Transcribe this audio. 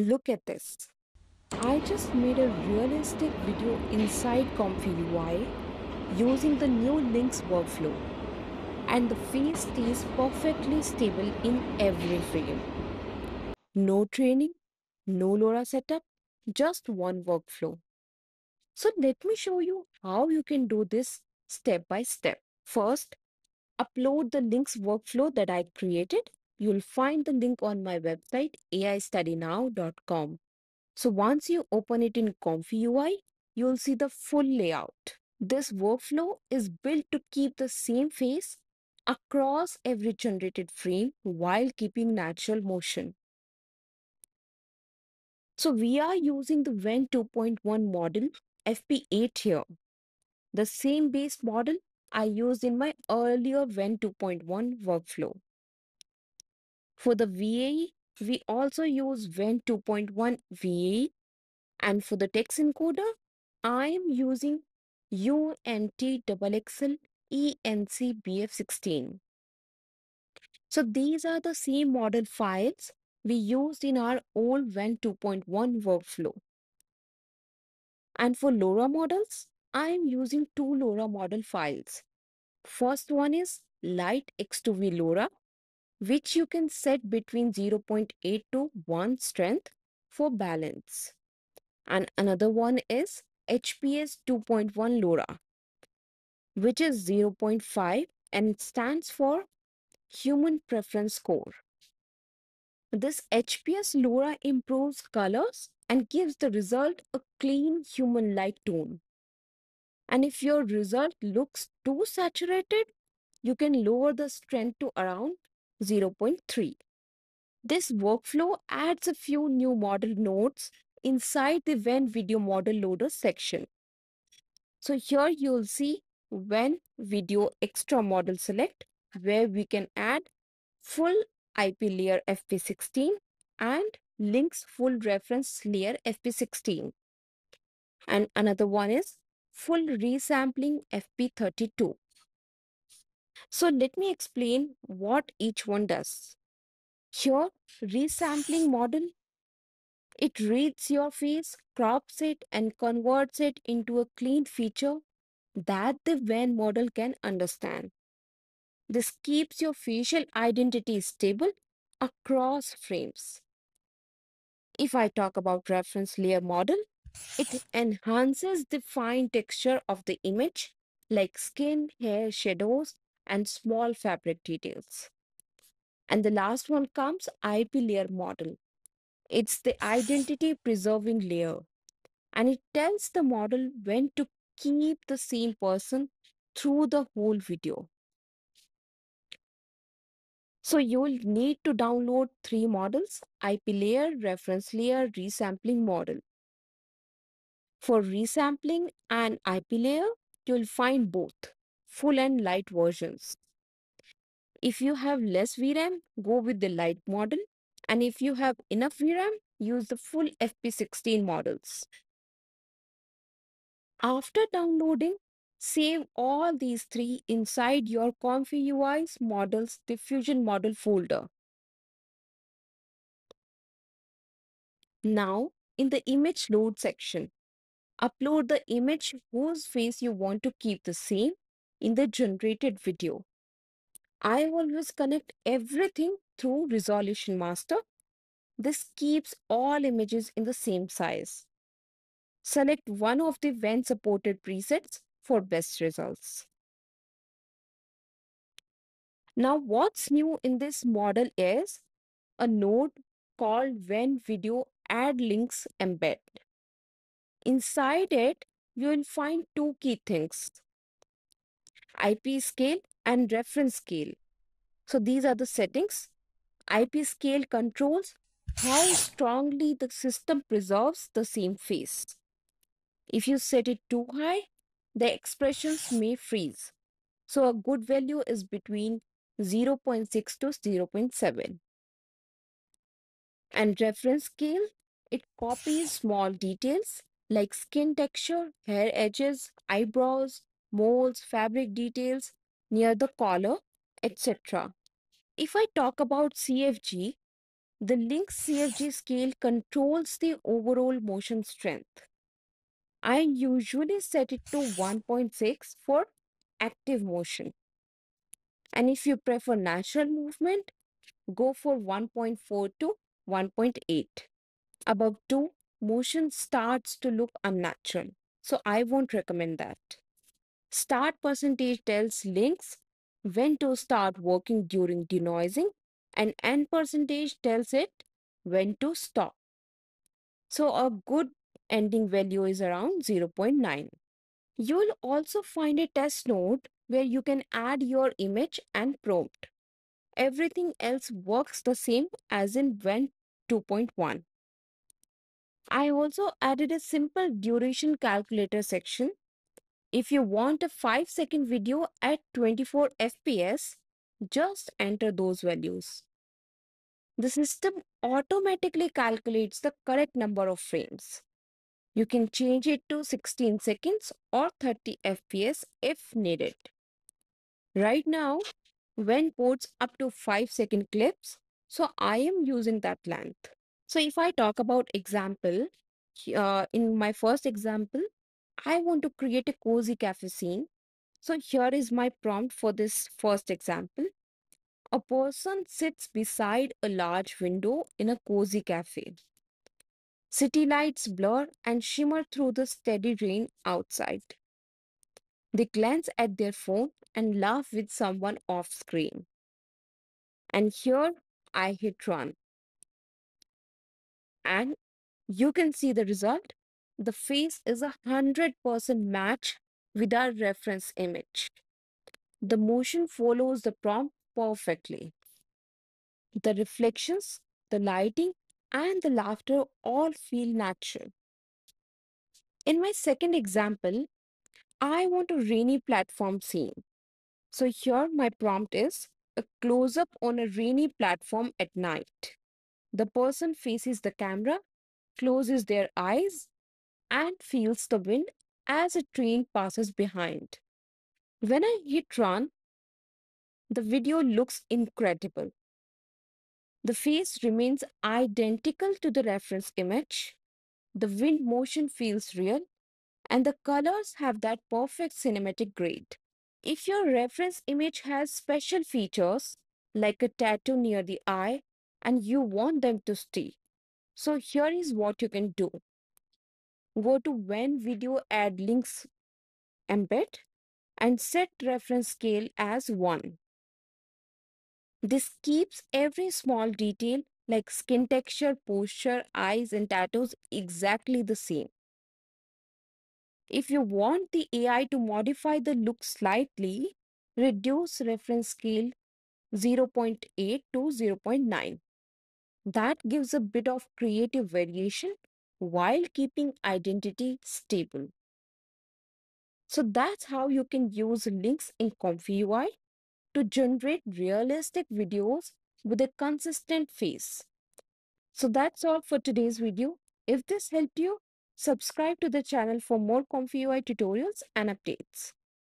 Look at this. I just made a realistic video inside Comfy UI using the new Lynx workflow and the face stays perfectly stable in every frame. No training, no LoRa setup, just one workflow. So let me show you how you can do this step by step. First, upload the Lynx workflow that I created. You'll find the link on my website aistudynow.com. So once you open it in Comfy UI, you'll see the full layout. This workflow is built to keep the same face across every generated frame while keeping natural motion. So we are using the Wan 2.1 model FP8 here. The same base model I used in my earlier Wan 2.1 workflow. For the VAE, we also use Wan 2.1 VAE and for the text encoder, I am using UMTXXL ENC BF16. So these are the same model files we used in our old Wan 2.1 workflow. And for LoRa models, I am using two LoRa model files. First one is Light X2V LoRa which you can set between 0.8 to 1 strength for balance. And another one is HPS 2.1 LoRa, which is 0.5 and it stands for Human Preference Score. This HPS LoRa improves colors and gives the result a clean human-like tone. And if your result looks too saturated, you can lower the strength to around 0.3. This workflow adds a few new model nodes inside the Wan Video Model Loader section. So here you'll see Wan Video Extra Model Select where we can add full IP layer FP16 and Lynx full reference layer FP16. And another one is full resampling FP32. So let me explain what each one does. Here, resampling model, it reads your face, crops it and converts it into a clean feature that the Wan model can understand. This keeps your facial identity stable across frames. If I talk about reference layer model, it enhances the fine texture of the image like skin, hair, shadows, and small fabric details. And the last one comes IP layer model. It's the identity preserving layer and it tells the model when to keep the same person through the whole video. So you will need to download three models, IP layer, reference layer, resampling model. For resampling and IP layer, you'll find both full and light versions. If you have less VRAM, go with the light model. And if you have enough VRAM, use the full FP16 models. After downloading, save all these three inside your Comfy UI's models diffusion model folder. Now, in the image load section, upload the image whose face you want to keep the same in the generated video. I always connect everything through Resolution Master. This keeps all images in the same size. Select one of the Wan supported presets for best results. Now what's new in this model is a node called Wan Video Add Lynx Embed. Inside it, you will find two key things. IP scale and reference scale. So these are the settings. IP scale controls how strongly the system preserves the same face. If you set it too high, the expressions may freeze. So a good value is between 0.6 to 0.7. And reference scale, it copies small details like skin texture, hair edges, eyebrows, moles, fabric details near the collar, etc. If I talk about CFG, The Lynx CFG scale controls the overall motion strength. I usually set it to 1.6 for active motion. And if you prefer natural movement, go for 1.4 to 1.8. Above 2, motion starts to look unnatural. So I won't recommend that. Start percentage tells Lynx when to start working during denoising and end percentage tells it when to stop. So a good ending value is around 0.9. You'll also find a test node where you can add your image and prompt. Everything else works the same as in Wan 2.1. I also added a simple duration calculator section. If you want a 5 second video at 24 fps, just enter those values. The system automatically calculates the correct number of frames. You can change it to 16 seconds or 30 fps if needed. Right now, Wan ports up to 5 second clips, so I am using that length. So if I talk about example, uh, in my first example, I want to create a cozy cafe scene. So here is my prompt for this first example. A person sits beside a large window in a cozy cafe. City lights blur and shimmer through the steady rain outside. They glance at their phone and laugh with someone off screen. And here I hit run. And you can see the result. The face is a 100% match with our reference image. The motion follows the prompt perfectly. The reflections, the lighting, and the laughter all feel natural. In my second example, I want a rainy platform scene. So here my prompt is a close-up on a rainy platform at night. The person faces the camera, closes their eyes, and feels the wind as a train passes behind. When I hit run, the video looks incredible. The face remains identical to the reference image. The wind motion feels real, and the colors have that perfect cinematic grade. If your reference image has special features like a tattoo near the eye and you want them to stay, so here is what you can do. Go to Wan video add Lynx embed and set reference scale as 1. This keeps every small detail like skin texture, posture, eyes and tattoos exactly the same. If you want the AI to modify the look slightly, reduce reference scale 0.8 to 0.9. That gives a bit of creative variation while keeping identity stable. So that's how you can use Lynx in Comfy UI to generate realistic videos with a consistent face. So that's all for today's video. If this helped you, subscribe to the channel for more Comfy UI tutorials and updates.